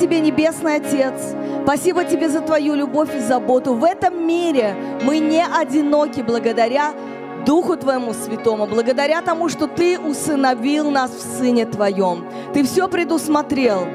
Тебе, Небесный Отец. Спасибо Тебе за Твою любовь и заботу. В этом мире мы не одиноки благодаря Духу Твоему Святому, благодаря тому, что Ты усыновил нас в Сыне Твоем. Ты все предусмотрел.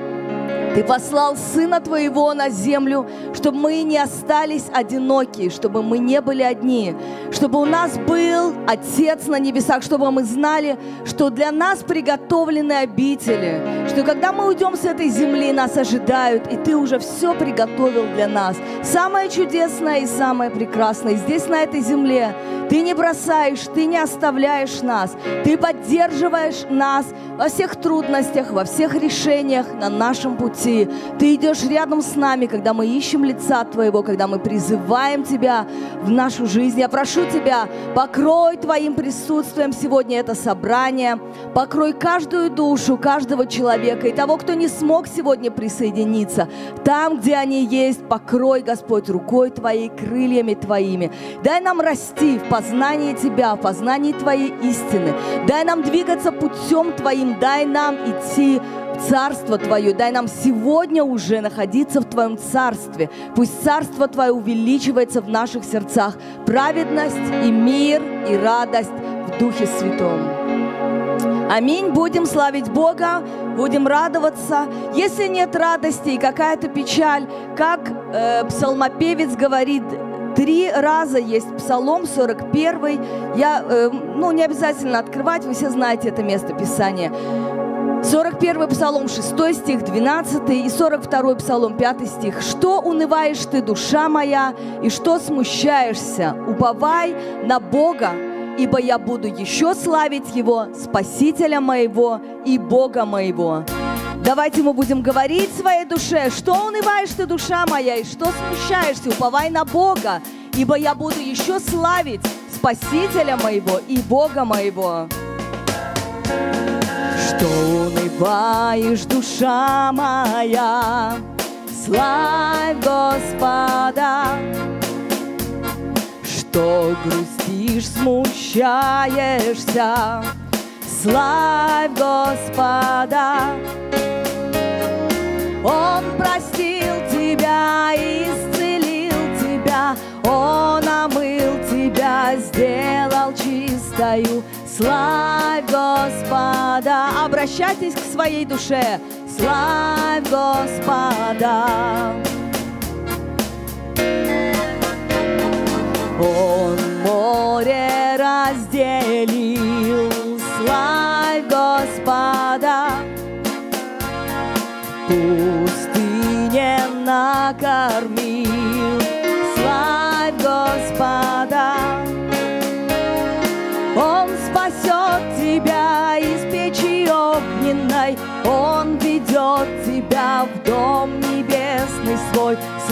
Ты послал Сына Твоего на землю, чтобы мы не остались одиноки, чтобы мы не были одни, чтобы у нас был Отец на небесах, чтобы мы знали, что для нас приготовлены обители, что когда мы уйдем с этой земли, нас ожидают, и Ты уже все приготовил для нас. Самое чудесное и самое прекрасное здесь, на этой земле. Ты не бросаешь, Ты не оставляешь нас, Ты поддерживаешь нас во всех трудностях, во всех решениях на нашем пути пути. Ты идешь рядом с нами, когда мы ищем лица Твоего, когда мы призываем Тебя в нашу жизнь. Я прошу Тебя, покрой Твоим присутствием сегодня это собрание, покрой каждую душу, каждого человека и того, кто не смог сегодня присоединиться. Там, где они есть, покрой, Господь, рукой Твоей, крыльями Твоими. Дай нам расти в познании Тебя, в познании Твоей истины. Дай нам двигаться путем Твоим, дай нам идти Царство Твое. Дай нам сегодня уже находиться в Твоем Царстве. Пусть Царство Твое увеличивается в наших сердцах. Праведность и мир и радость в Духе Святом. Аминь. Будем славить Бога, будем радоваться. Если нет радости и какая-то печаль, как э, псалмопевец говорит, Три раза есть Псалом 41. Я, э, ну, не обязательно открывать, вы все знаете это место Писания. 41 Псалом, 6 стих, 12 и 42 Псалом, 5 стих. «Что унываешь ты, душа моя, и что смущаешься? Уповай на Бога, ибо я буду еще славить Его, Спасителя моего и Бога моего». Давайте мы будем говорить своей душе, что унываешь ты, душа моя, и что смущаешься, уповай на Бога, ибо я буду еще славить Спасителя моего и Бога моего. Что унываешь, душа моя, славь Господа. Что грустишь, смущаешься, славь Господа. Он простил тебя, исцелил тебя, Он омыл тебя, сделал чистою, Славь Господа, обращайтесь к своей душе. Славь Господа. Он море разделил, славь Господа. Пустыне накормил,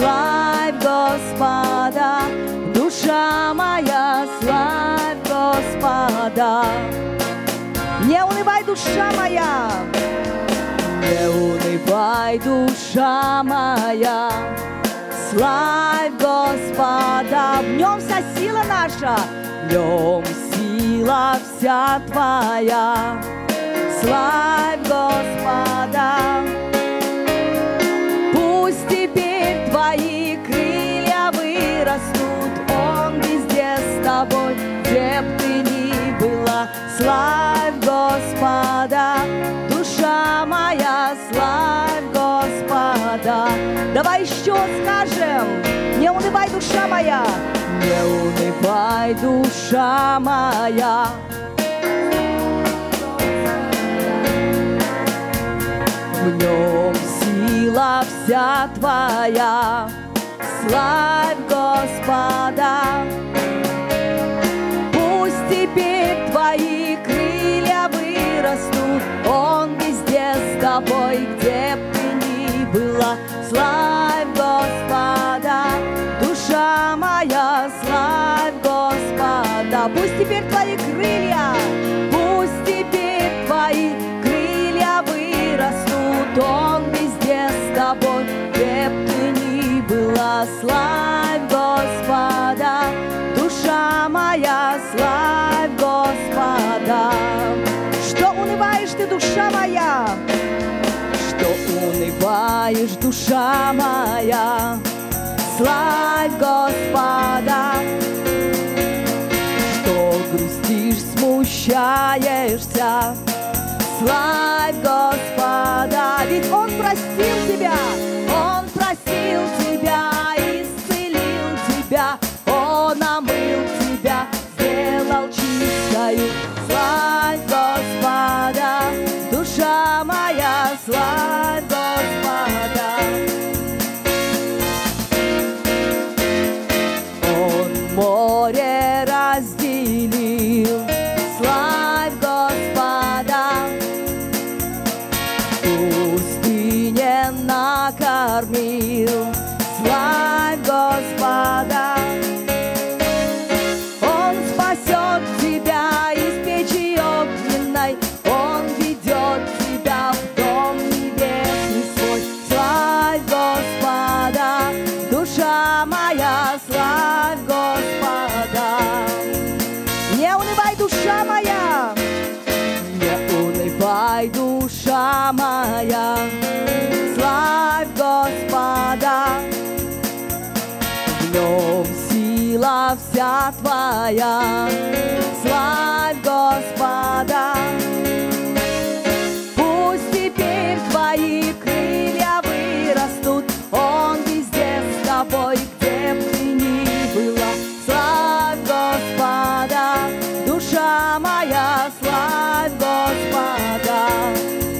Славь Господа, душа моя, славь Господа. Не унывай, душа моя, не унывай, душа моя, славь Господа, в нем вся сила наша, в нем сила вся твоя. Славь Господа. Теперь твои крылья вырастут, Он везде с тобой, где б ты ни была. Славь Господа, душа моя, славь Господа. Давай еще скажем, не унывай, душа моя, не унывай, душа моя. Вся твоя, славь Господа. Пусть теперь твои крылья вырастут, Он везде с тобой, где б ты ни была. Славь Господа, душа моя, славь Господа. Пусть теперь твои крылья, пусть теперь твои крылья вырастут, Он везде с тобой, где б ты ни была. Славь Господа, душа моя, славь Господа. Что унываешь ты, душа моя? Что унываешь, душа моя, славь Господа. Что грустишь, смущаешься, славь твоя, славь Господа. Пусть теперь твои крылья вырастут, Он везде с тобой, где б ты ни была. Славь Господа, душа моя, славь Господа.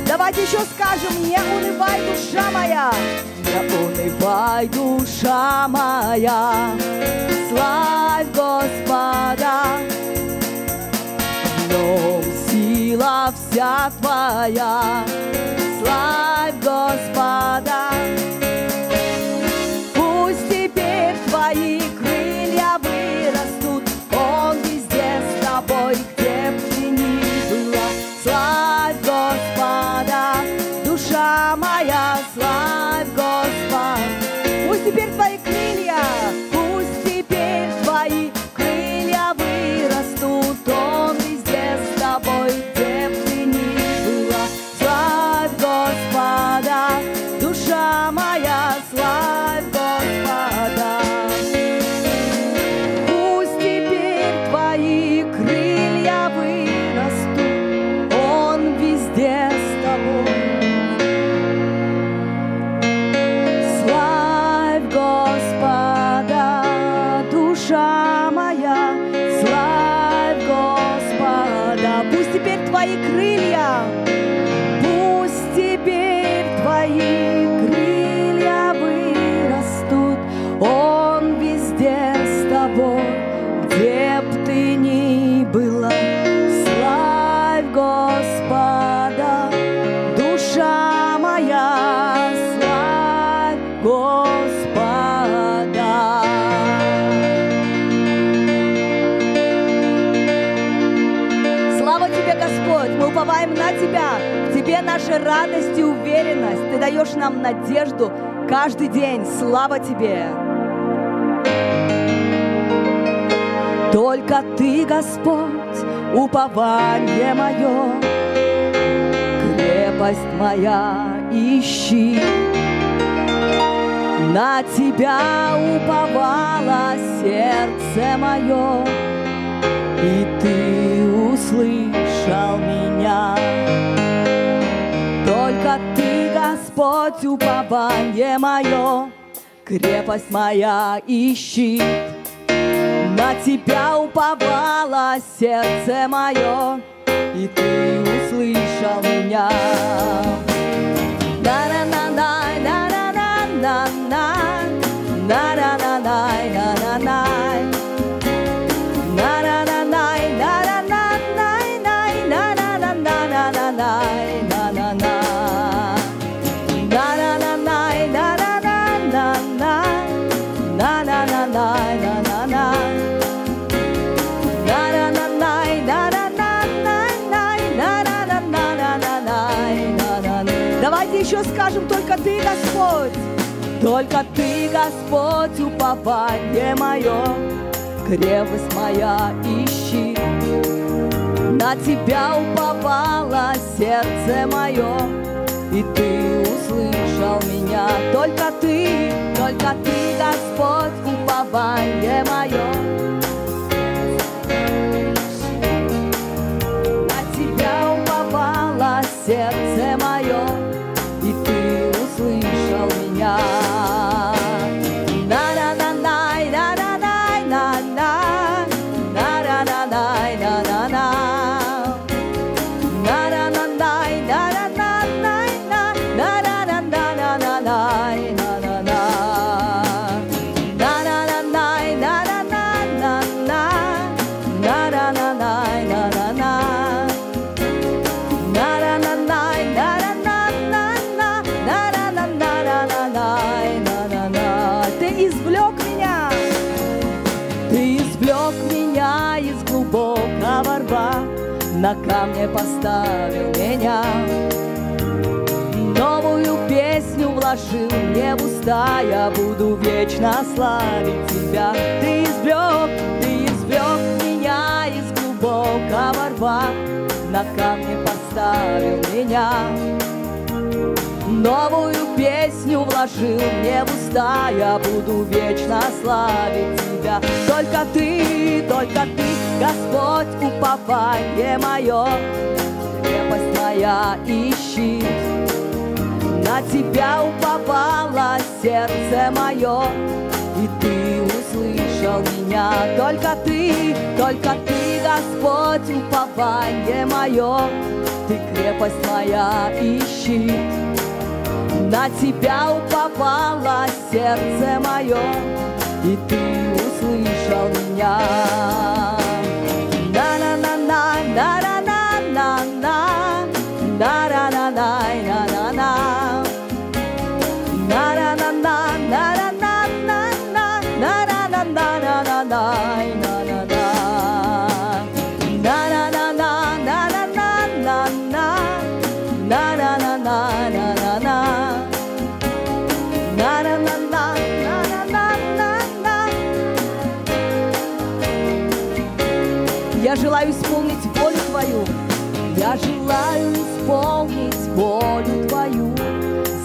Давайте еще скажем, не унывай, душа моя, не унывай, душа моя, славь Господа. В нем сила вся твоя, славь Господа. Пусть теперь твои крылья вырастут, Он везде с тобой, где б ты ни была. Славь Господа, душа моя, славь Господа. Пусть теперь уповаем на Тебя. В Тебе наша радость и уверенность. Ты даешь нам надежду каждый день. Слава Тебе! Только Ты, Господь, упование мое, крепость моя ищи. На Тебя уповало сердце мое, и Ты услышал меня. Только Ты, Господь, упование мое, крепость моя ищи. На Тебя уповало сердце мое, и Ты услышал меня. На-на-на-най, на-на-на-на-най, на-на-на-най, на-на-най. Только Ты, Господь, упование мое, крепость моя ищи. На Тебя уповало сердце мое, и Ты услышал меня. Только ты, только ты, Господь, упование мое. Сердце уста, я буду вечно славить тебя. Ты извлек, ты извлек меня из глубокого рва, на камне поставил меня. Новую песню вложил мне в уста, я буду вечно славить тебя. Только ты, только ты, Господь, упование мое, крепость моя и щит. На тебя уповало сердце мое, и ты услышал меня. Только ты, только ты, Господь, упование мое, ты крепость моя и щит. На тебя уповало сердце мое, и ты услышал меня.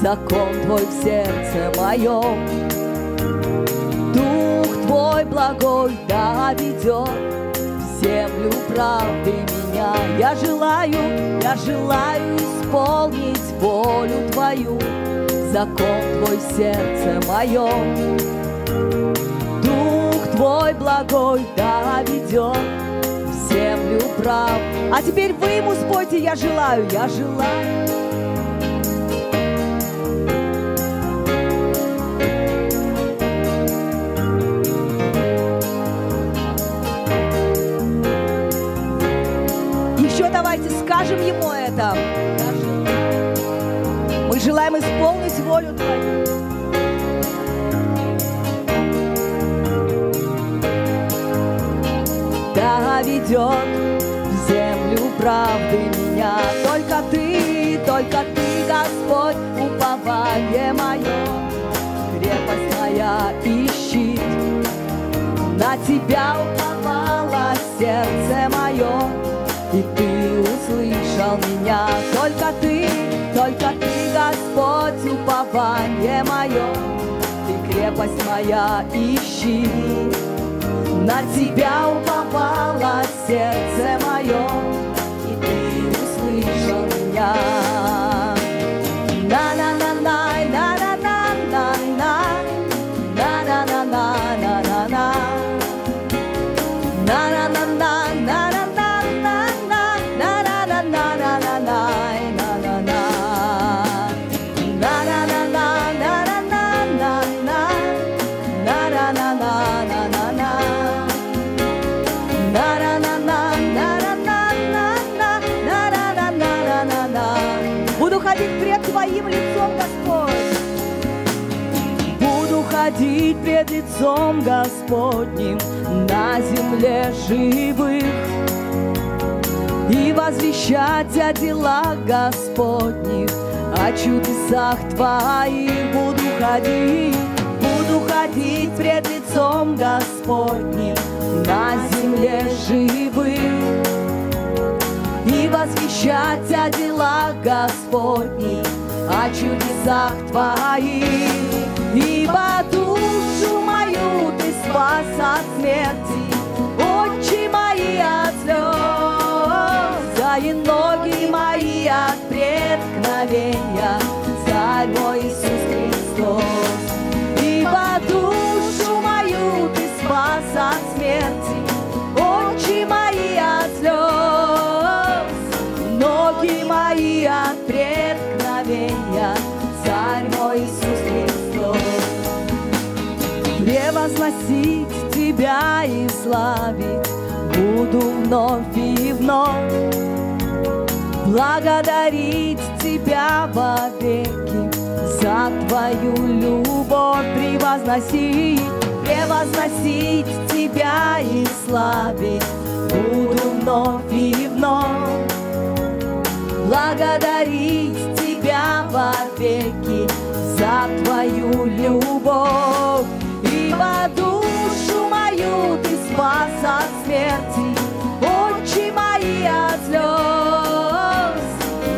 Закон Твой в сердце моем. Дух Твой благой да ведет в землю правды меня. Я желаю, я желаю исполнить волю Твою, закон Твой в сердце моем. Дух Твой благой да ведет в землю прав. А теперь вы ему спойте, я желаю, я желаю. Скажем ему это. Мы желаем исполнить волю Твою. Да ведет в землю правды меня Только ты, только ты, Господь, упование мое Крепость моя и щит На тебя услышал меня. Только ты, только ты, Господь, упование мое. Ты крепость моя и щит на тебя уповало сердце мое, и ты услышал меня. Ходить пред лицом Господним на земле живых и возвещать о делах Господних, о чудесах Твоих буду ходить, буду ходить пред лицом Господним на земле живых и возвещать о делах Господних, о чудесах твоих. Ибо душу мою ты спас от смерти, очи мои от слез, да и ноги мои от преткновения, царь мой Иисус Христос. Ибо душу мою ты спас от смерти, очи мои от слез, ноги мои от преткновения, Превозносить Тебя и славить буду вновь и вновь. Благодарить Тебя вовеки за Твою любовь превозносить, превозносить Тебя и славить буду вновь и вновь. Благодарить Тебя вовеки за Твою любовь, ибо душу мою Ты спас от смерти, очи мои от слез,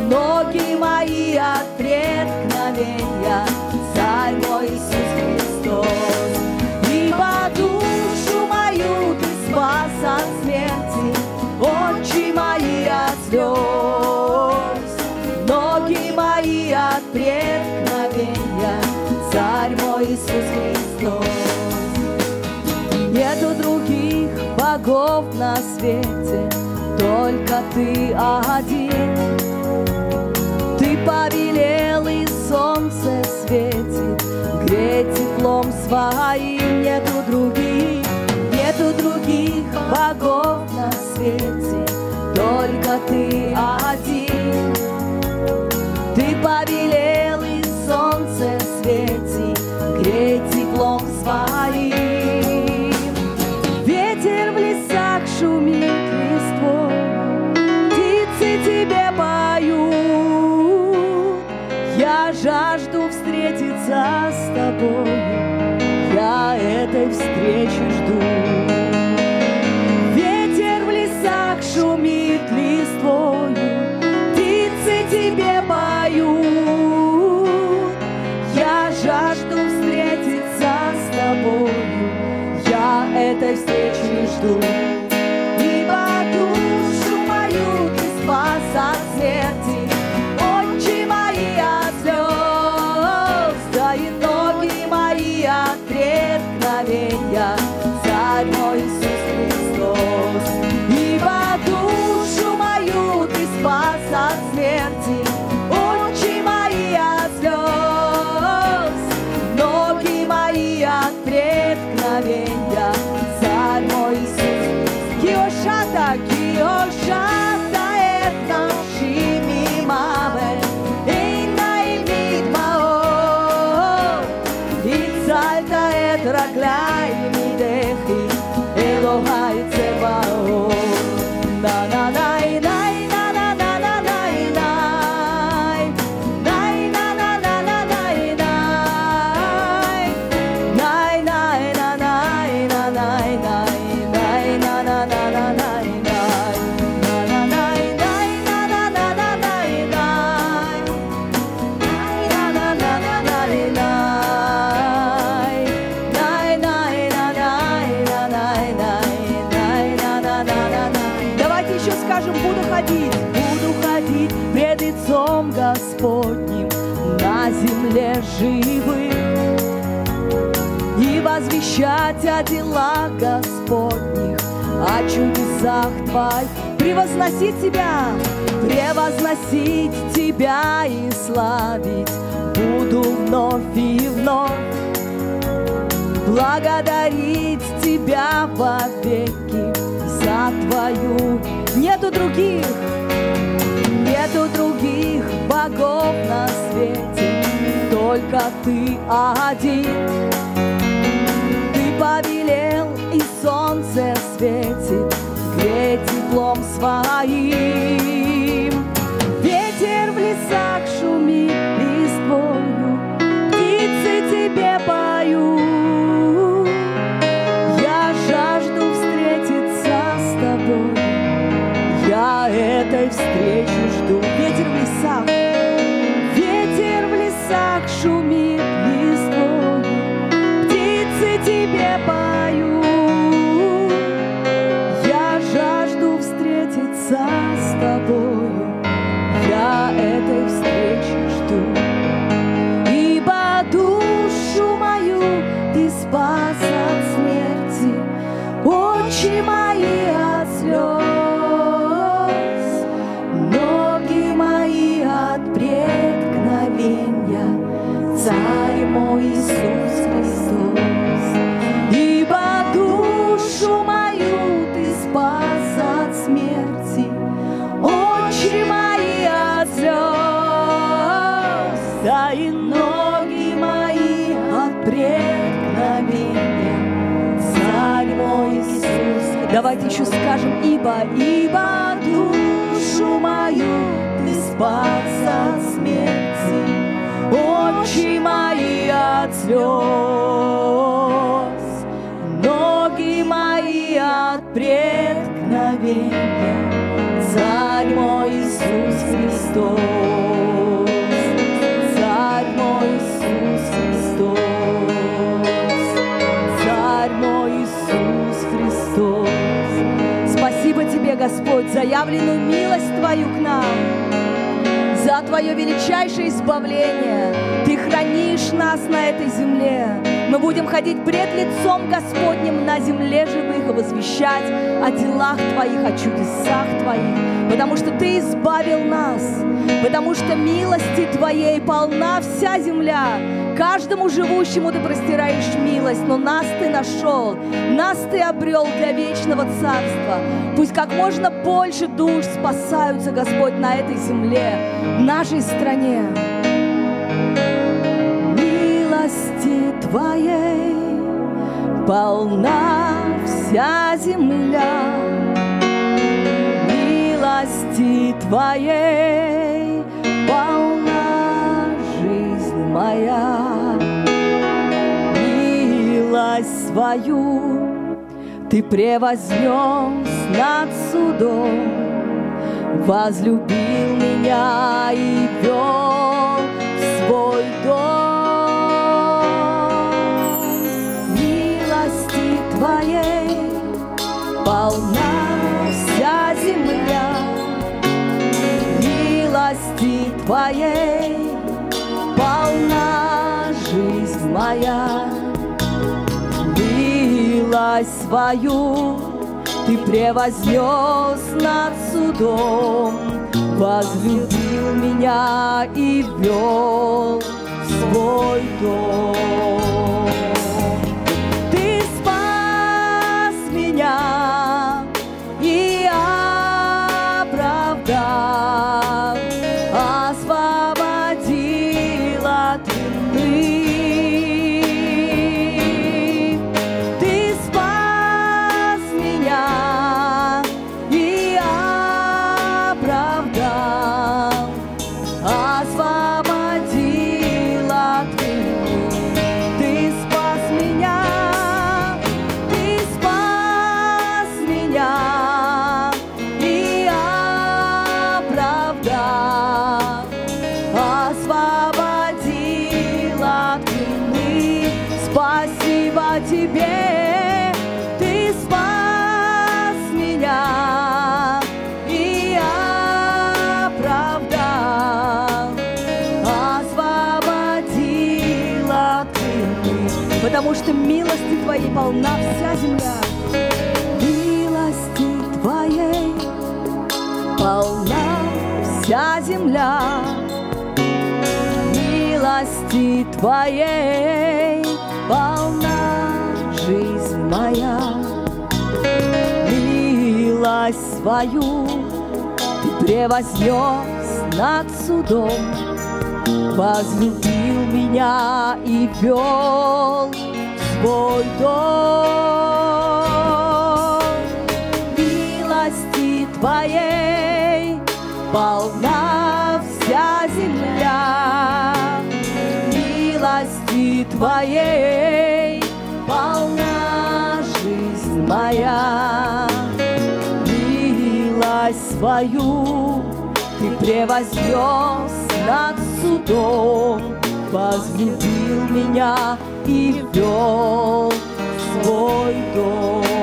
ноги мои от преткновения, царь мой Иисус Христос. Ибо душу мою Ты спас от смерти, очи мои от слез, ноги мои от преткновения, царь мой Иисус Христос. Богов на свете, только ты один. Ты повелел, и солнце светит, греть теплом своим. Нету других, нету других богов на свете, только ты один. Ты повелел, и солнце светит, греть тобой, я этой встречи возвещать о делах Господних, о чудесах Твоих, превозносить Тебя, превозносить Тебя и славить буду вновь и вновь, благодарить Тебя вовеки за Твою. Нету других, нету других богов на свете, только Ты один. Повелел, и солнце светит, греть теплом своим. Ветер в лесах шумит Давайте еще скажем, ибо, ибо душу мою Ты спас от смерти, очи мои от слез, ноги мои от преткновения. Царь мой Иисус Христос, Господь, за явленную милость Твою к нам за Твое величайшее избавление. Ты хранишь нас на этой земле. Мы будем ходить пред лицом Господним на земле живых и возвещать о делах Твоих, о чудесах Твоих, потому что Ты избавил нас, потому что милости Твоей полна вся земля. Каждому живущему Ты простираешь милость, но нас Ты нашел, нас Ты обрел для вечного царства. Пусть как можно больше душ спасаются, Господь, на этой земле, в нашей стране. Милости Твоей полна вся земля. Милости Твоей полна жизнь моя. Милость свою Ты превознес над судом, возлюбил меня и вел в свой дом. Милости Твоей полна вся земля, милости Твоей полна жизнь моя. Милость свою ты превознес над судом, возлюбил меня и вел в свой дом. Ты спас меня Потому что милости Твоей полна вся земля. Милости Твоей полна вся земля. Милости Твоей полна жизнь моя. Милость свою Ты превознес над судом, возлюбил меня и вел в свой дом. Милости Твоей полна вся земля. Милости Твоей полна жизнь моя. Милость свою Ты превознес над судом, возлюбил меня и ввел в свой дом.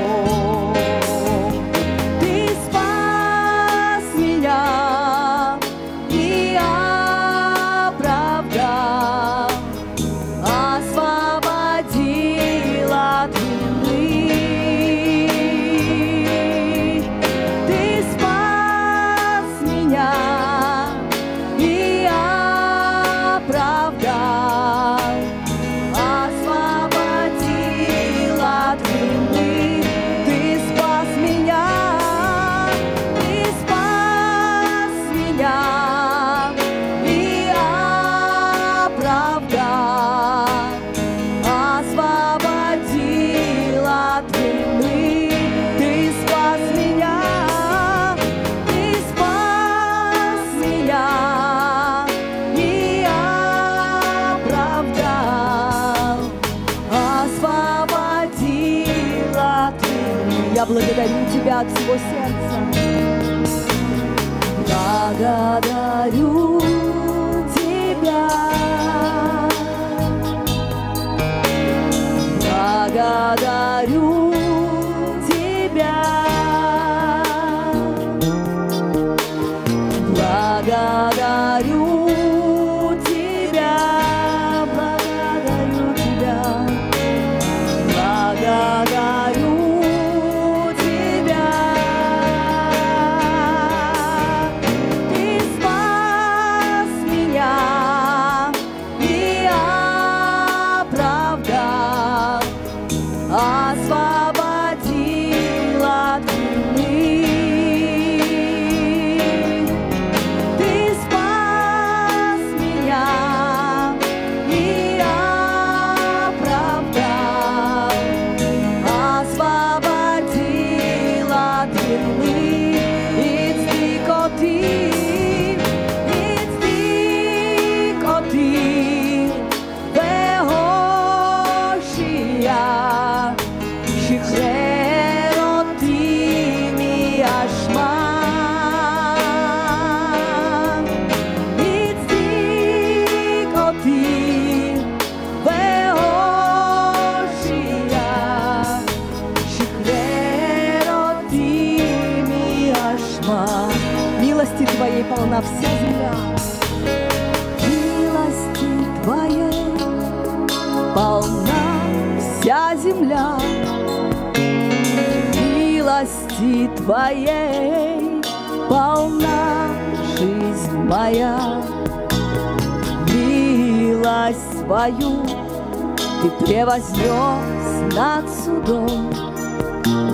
благодарю Тебя от всего сердца. Благодарю Тебя. Благодарю. твоей полна жизнь моя. Милость свою ты превознес над судом,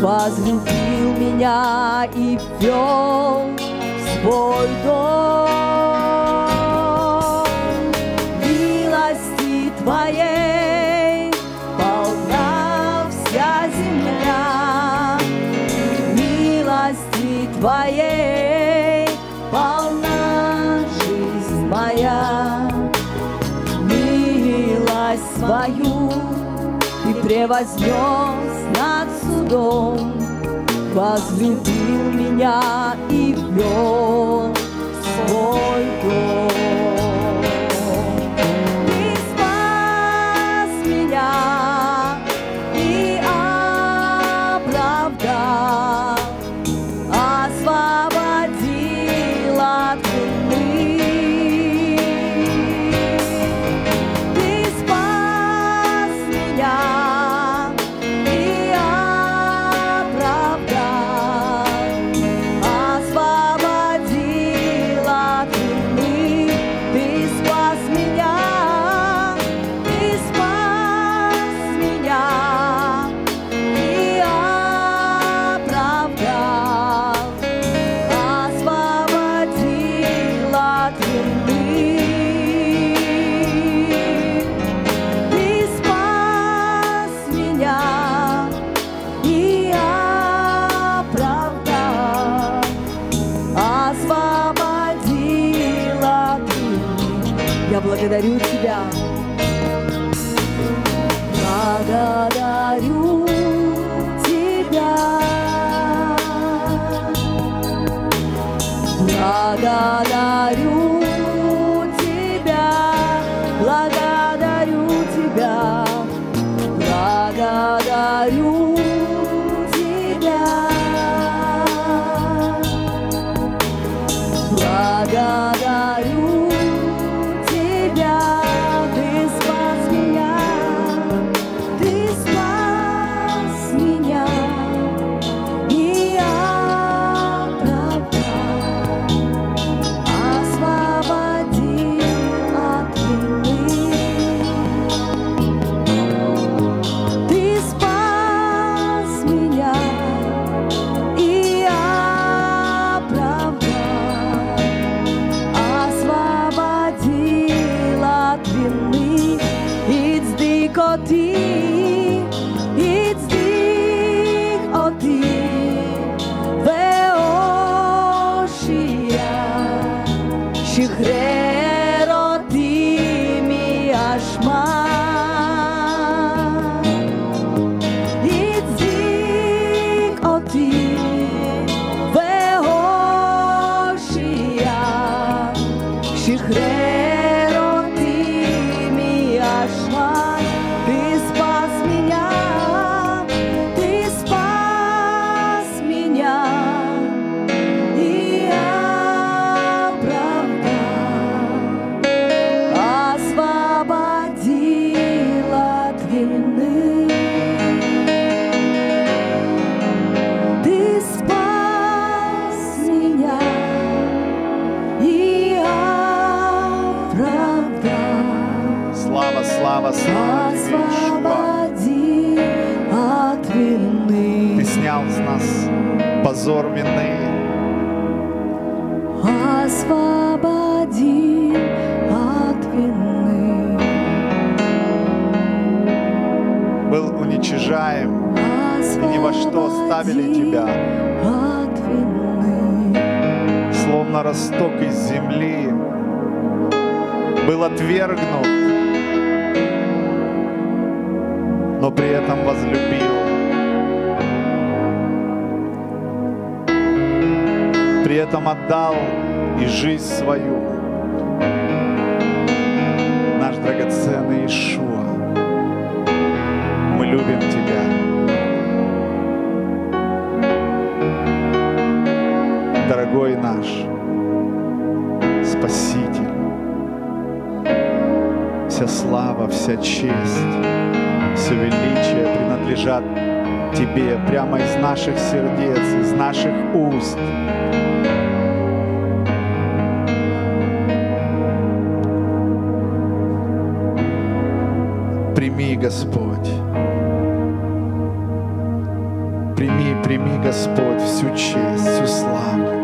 Возлюбил меня и вел в свой дом. Милости твоей Дева звезд над судом Возлюбил меня и ввел свой дом. Позор вины. Освободи от вины. Был уничижаем, и ни во что ставили тебя, от вины. словно росток из земли. Был отвергнут, но при этом возлюбил. При этом отдал и жизнь свою. Наш драгоценный Ишуа, мы любим Тебя. Дорогой наш Спаситель, вся слава, вся честь, все величие принадлежат Тебе прямо из наших сердец, из наших уст. Господь. Прими, прими, Господь, всю честь, всю славу.